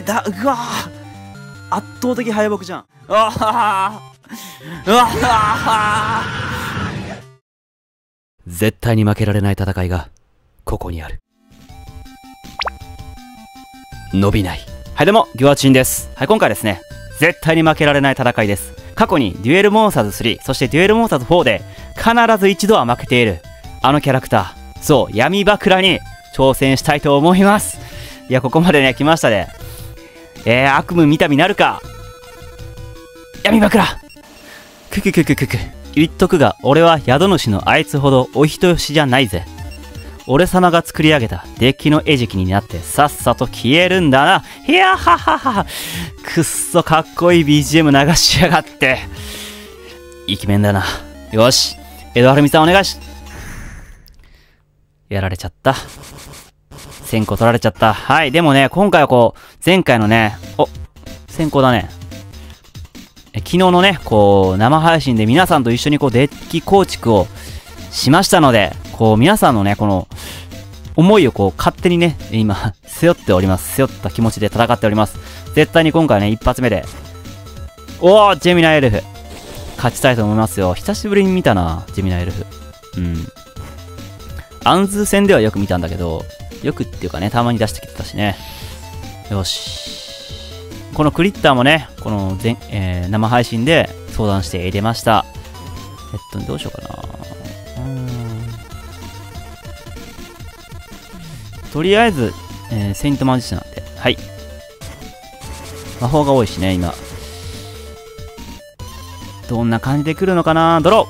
めだうわ圧倒的敗北じゃん。うわはうわは絶対に負けられない戦いがここにある。伸びない。はいどうもギョアチンです。はい今回ですね絶対に負けられない戦いです。過去にデュエルモンスターズ3そしてデュエルモンスターズ4で必ず一度は負けているあのキャラクターそう闇バクラに挑戦したいと思います。いやここまでね来ましたね。えー、悪夢見たみなるか闇枕くくくくくく言っとくが俺は宿主のあいつほどお人よしじゃないぜ俺様が作り上げたデッキの餌食になってさっさと消えるんだな。いやははは。くっそかっこいい BGM 流しやがって。イケメンだな。よし。江戸晴美さんお願いし。やられちゃった。先行取られちゃった。はい。でもね、今回はこう、前回のね、お、先行だね。昨日のね、こう、生配信で皆さんと一緒にこう、デッキ構築をしましたので、こう、皆さんのね、この、思いをこう、勝手にね、今、背負っております。背負った気持ちで戦っております。絶対に今回ね、一発目で、おージェミナエルフ勝ちたいと思いますよ。久しぶりに見たな、ジェミナエルフ。うん。アンズ戦ではよく見たんだけど、よくっていうかね、たまに出してきてたしね。よし。このクリッターもね、この前、えー、生配信で相談して入れました。えっと、どうしようかな。とりあえず、えー、セイントマジシャなんで。はい。魔法が多いしね、今。どんな感じで来るのかな？ドロ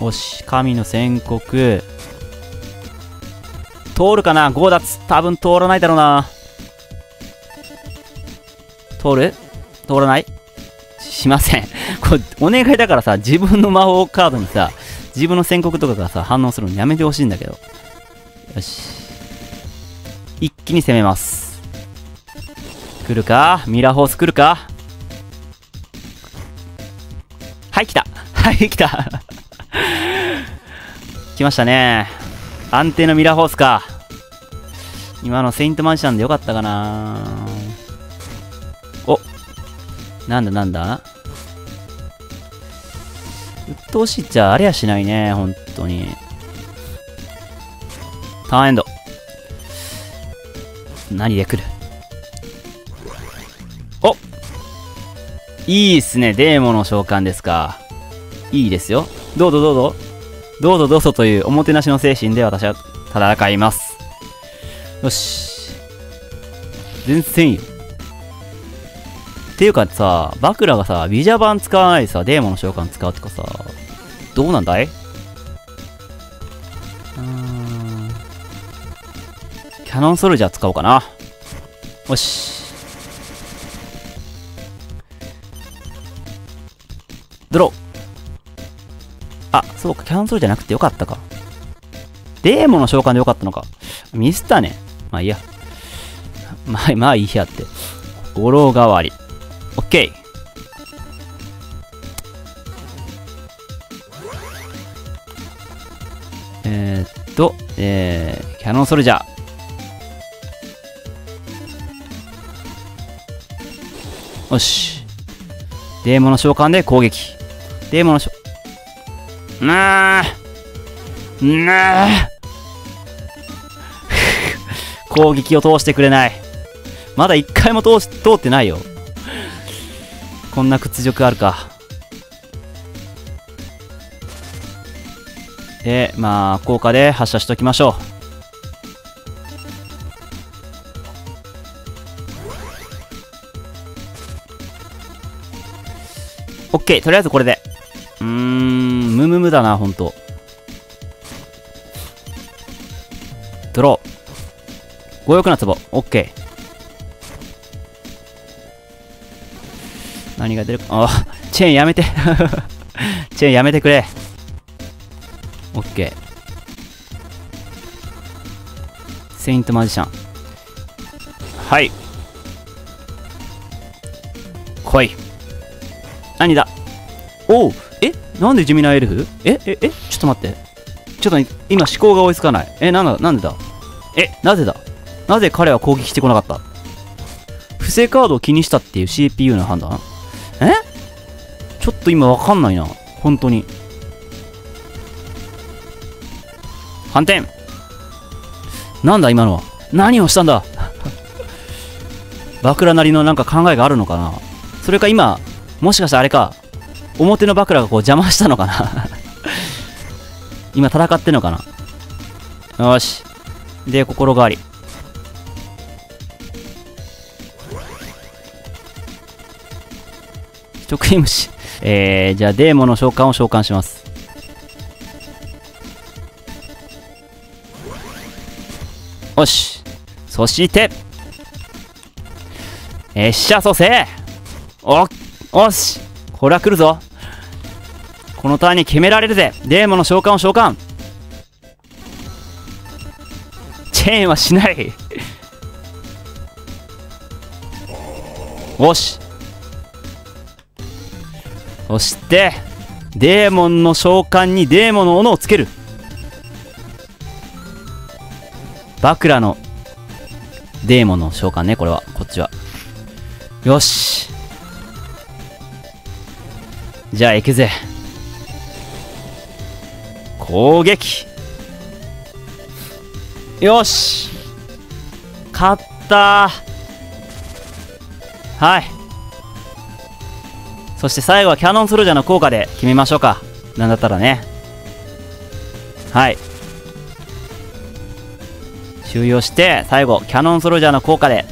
ーよし、神の宣告。通るかな？強奪。多分通らないだろうな。通る？通らない？しません。これ、お願いだからさ、自分の魔法カードにさ、自分の宣告とかがさ、反応するのやめてほしいんだけど。よし。一気に攻めます。来るか？ミラーホース来るか？はい、来たはい、来た 来ましたね。安定のミラーホースか。今のセイントマンションでよかったかなおなんだなんだ鬱陶しいっちゃありゃしないね、本当に。ターンエンド。何で来る？おいいっすね。デーモの召喚ですか。いいですよ。どうぞどうぞ。どうぞどうぞというおもてなしの精神で私は戦います。よし。全然いいよ。っていうかさ、バクラがさ、ビジャ版使わないでさ、デーモの召喚使うとかさ、どうなんだい？キャノンソルジャー使おうかな。よし。ドロー。そうか、キャンソルじゃなくてよかったか。デーモの召喚でよかったのか。ミスったね。まあいいや。まあ、まあいいやって。語呂代わり。オッケー。えー、っと、えー、キャノンソルジャー。よし。デーモンの召喚で攻撃。デーモンの召喚なあなあ攻撃を通してくれない。まだ一回も通し通ってないよ。こんな屈辱あるか。で、まあ、効果で発射しときましょう。オッケー、とりあえずこれで。うーん、ムムだな、ほんと。ドロー。強欲な壺。オッケー。何が出るか。あ、チェーンやめて。チェーンやめてくれ。オッケー。セイントマジシャン。はい。来い。何だ？おうなんで地味なエルフ？えええちょっと待って。ちょっと今思考が追いつかない。えなんだなんでだ？えなぜだ？なぜ彼は攻撃してこなかった？不正カードを気にしたっていう CPU の判断？え？ちょっと今わかんないな。本当に。反転なんだ今のは？何をしたんだ？バクラなりのなんか考えがあるのかな？それか今、もしかしてあれか、表のバクラがこう邪魔したのかな？今戦ってんのかな？よし。で、心変わり。一食い虫。えー、じゃあデーモンの召喚を召喚します。よし。そして、えっしゃ、そせおっ、おしこれは来るぞ。このターンに決められるぜ。デーモンの召喚を召喚。チェーンはしない。よし。そして、デーモンの召喚にデーモンの斧をつける。バクラのデーモンの召喚ね、これは。こっちは。よし。じゃあ行くぜ。攻撃。よし。勝った。はい。そして最後はキャノンソルジャーの効果で決めましょうか。なんだったらね。はい。収容して最後キャノンソルジャーの効果で。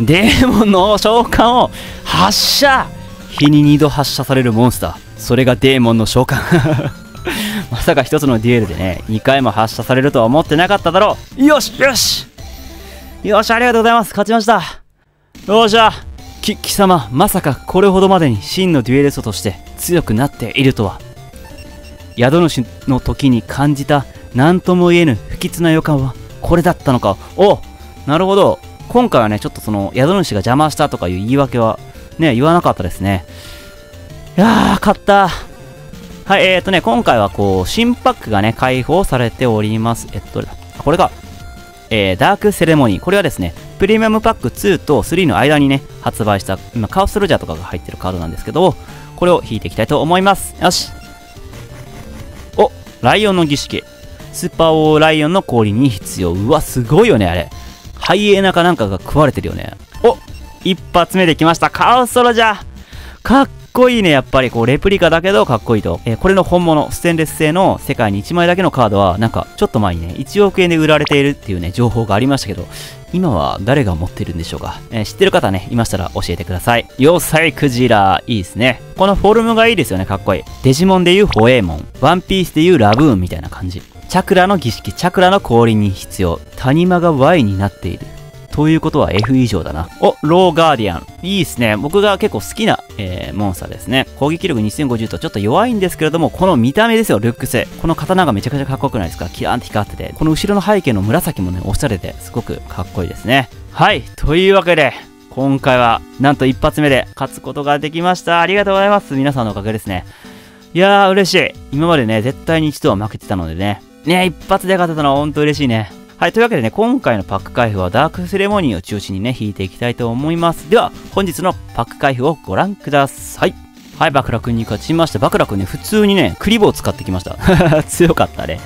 デーモンの召喚を発射。日に2度発射されるモンスター。それがデーモンの召喚 まさか一つのデュエルでね、2回も発射されるとは思ってなかっただろう。よしよしよし、ありがとうございます。勝ちました。よっしゃ。き、貴様、まさかこれほどまでに真のデュエリストとして強くなっているとは。宿主の時に感じた何とも言えぬ不吉な予感はこれだったのか。おなるほど。今回はね、ちょっとその宿主が邪魔したとかいう言い訳はね、言わなかったですね。いやー、勝った。はい、えーとね、今回はこう、新パックがね、開放されております。えっと、これが、えー、ダークセレモニー。これはですね、プレミアムパック2と3の間にね、発売した、今、カオスルジャーとかが入ってるカードなんですけど、これを引いていきたいと思います。よし。お、ライオンの儀式。スーパーオーライオンの氷に必要。うわ、すごいよね、あれ。ハイエナかなんかが食われてるよね。お一発目で来ました。カオスロジャーかっっこいいね、やっぱりこう、レプリカだけどかっこいいと。えー、これの本物、ステンレス製の世界に1枚だけのカードは、なんか、ちょっと前にね、1億円で売られているっていうね、情報がありましたけど、今は誰が持ってるんでしょうか、えー、知ってる方ね、いましたら教えてください。要塞クジラ、いいですね。このフォルムがいいですよね、かっこいい。デジモンでいうホエーモン。ワンピースでいうラブーンみたいな感じ。チャクラの儀式、チャクラの氷に必要。谷間が Y になっている。ということは F 以上だな。お、ローガーディアン。いいですね。僕が結構好きな、えー、モンスターですね。攻撃力2050とちょっと弱いんですけれども、この見た目ですよ、ルックス。この刀がめちゃくちゃかっこよくないですか？キラーンって光ってて。この後ろの背景の紫もね、おしゃれで、すごくかっこいいですね。はい。というわけで、今回は、なんと一発目で勝つことができました。ありがとうございます。皆さんのおかげですね。いやー、嬉しい。今までね、絶対に一度は負けてたのでね。ね、一発で勝てたのは本当嬉しいね。はい、というわけでね、今回のパック開封はダークセレモニーを中心にね、引いていきたいと思います。では、本日のパック開封をご覧ください。はい、バクラ君に勝ちました。バクラ君ね、普通にね、クリボを使ってきました。強かったね。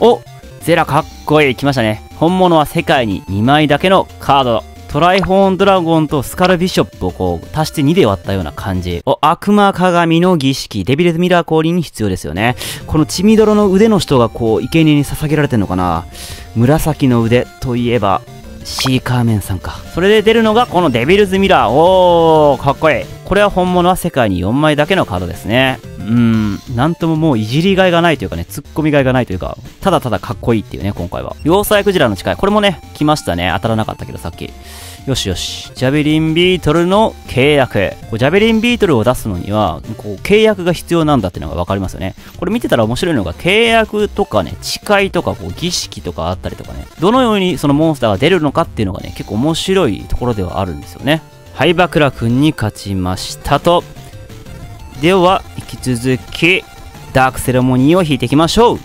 おゼラかっこいい。来ましたね。本物は世界に2枚だけのカード。トライホーンドラゴンとスカルビショップをこう足して2で割ったような感じ。お、悪魔鏡の儀式、デビルズミラー降臨に必要ですよね。この血みどろの腕の人がこう、生贄に捧げられてんのかな紫の腕といえば、シーカーメンさんか。それで出るのがこのデビルズミラー。おー、かっこいい。これは本物は世界に4枚だけのカードですね。うーん、なんとももういじりがいがないというかね、突っ込みがいがないというか、ただただかっこいいっていうね、今回は。要塞クジラの誓い。これもね、来ましたね。当たらなかったけど、さっき。よしよし。ジャベリンビートルの契約。こうジャベリンビートルを出すのには、こう契約が必要なんだっていうのがわかりますよね。これ見てたら面白いのが、契約とかね、誓いとか、こう儀式とかあったりとかね、どのようにそのモンスターが出るのかっていうのがね、結構面白いところではあるんですよね。はい、獏良君に勝ちましたと。では、引き続き、ダークセレモニーを引いていきましょう。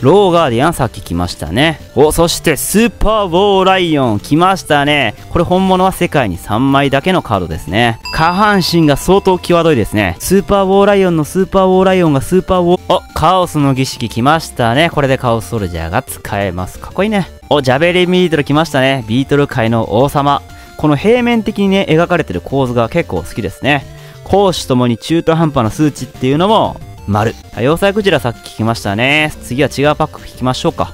ローガーディアンさっき来ましたね。お、そしてスーパーウォーライオン来ましたね。これ本物は世界に3枚だけのカードですね。下半身が相当際どいですね。スーパーウォーライオンのスーパーウォーライオンがスーパーウォー、お、カオスの儀式来ましたね。これでカオスソルジャーが使えます。かっこいいね。お、ジャベリンビートル来ましたね。ビートル界の王様。この平面的にね、描かれてる構図が結構好きですね。攻守ともに中途半端な数値っていうのも丸。要塞クジラさっき来ましたね。次は違うパック引きましょうか。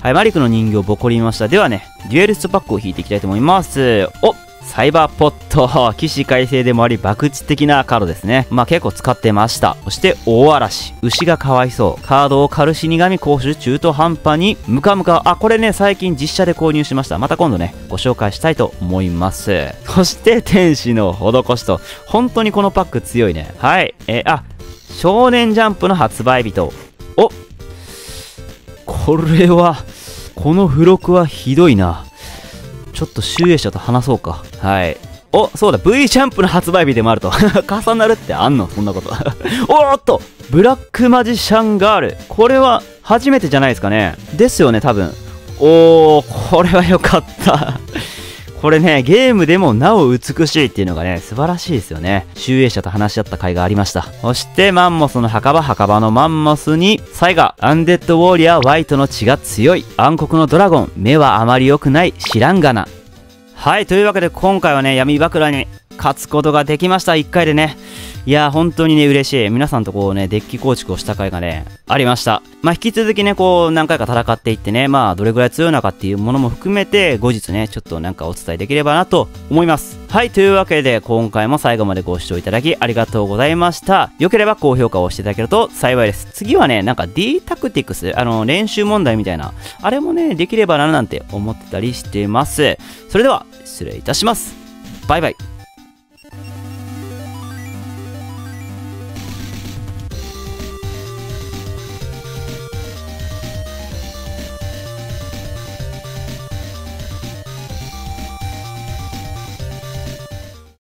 はい、マリクの人形ボコりました。ではね、デュエリストパックを引いていきたいと思います。お、サイバーポッド。起死回生でもあり、博打的なカードですね。まあ結構使ってました。そして、大嵐。牛がかわいそう。カードをカルシニガミ攻守中途半端に、ムカムカ。あ、これね、最近実写で購入しました。また今度ね、ご紹介したいと思います。そして、天使の施しと。本当にこのパック強いね。はい。え、あ、少年ジャンプの発売日と。おこれは、この付録はひどいな。ちょっと集英社と話そうか。はい。お、そうだ、V ジャンプの発売日でもあると。重なるってあんの？そんなこと。おっとブラックマジシャンガール。これは初めてじゃないですかね。ですよね、多分。おー、これは良かった。これね、ゲームでもなお美しいっていうのがね、素晴らしいですよね。集英者と話し合った回がありました。そして、マンモスの墓場、墓場のマンモスに、サイガ、アンデッドウォーリアー、ワイトの血が強い、暗黒のドラゴン、目はあまり良くない、知らんがな。はい、というわけで今回はね、闇枕に勝つことができました。1回でね。いや本当にね、嬉しい。皆さんとこうね、デッキ構築をした回がね、ありました。まあ、引き続きね、こう、何回か戦っていってね、まあ、どれぐらい強いのかっていうものも含めて、後日ね、ちょっとなんかお伝えできればなと思います。はい、というわけで、今回も最後までご視聴いただきありがとうございました。良ければ高評価をしていただけると幸いです。次はね、なんか D タクティクス、あの、練習問題みたいな、あれもね、できればななんて思ってたりしてます。それでは、失礼いたします。バイバイ。